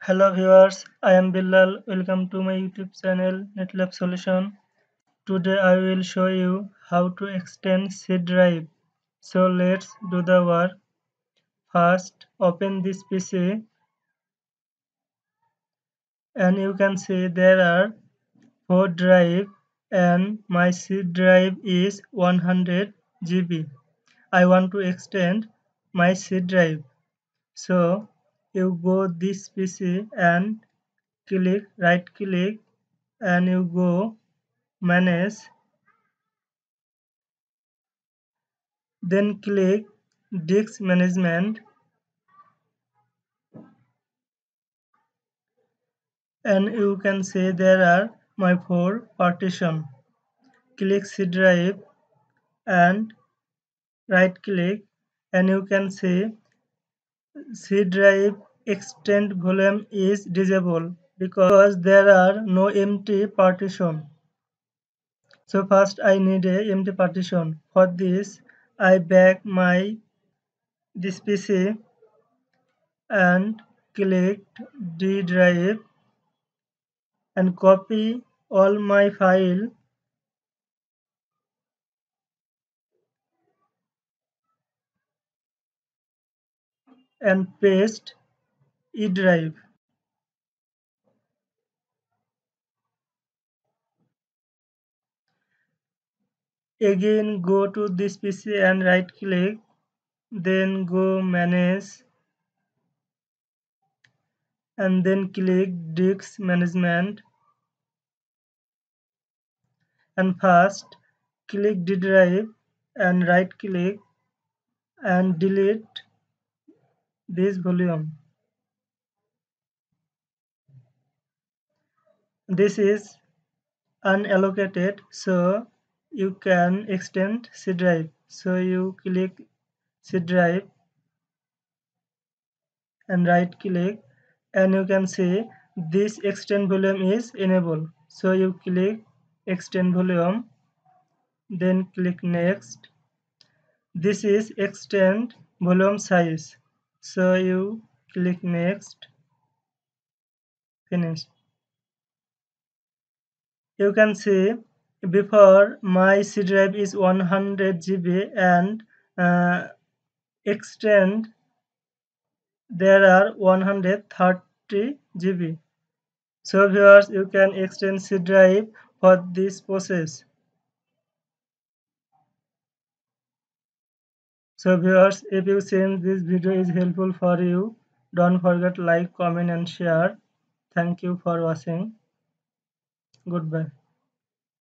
Hello viewers, I am Bilal. Welcome to my YouTube channel NetLab Solution. Today I will show you how to extend C drive. So let's do the work. First open this PC and you can see there are 4 drive and my C drive is 100 GB. I want to extend my C drive. So you go this PC and click right click and you go manage. Then click disk management. And you can see there are my four partition. Click C drive and right click and you can see C drive extend volume is disabled because there are no empty partition. So first I need a empty partition. For this I back my this PC and click D drive and copy all my file and paste E drive. Again go to this PC and right click then go manage and then click disk management and first click D drive and right click and delete this volume. This is unallocated so you can extend C drive. So you click C drive and right click and you can see this extend volume is enabled. So you click extend volume then click next. This is extend volume size. So you click next finish you can see before my C drive is 100 GB and uh, extend there are 130 GB. So viewers you can extend C drive for this process. So viewers if you think this video is helpful for you don't forget like comment and share. Thank you for watching. Goodbye.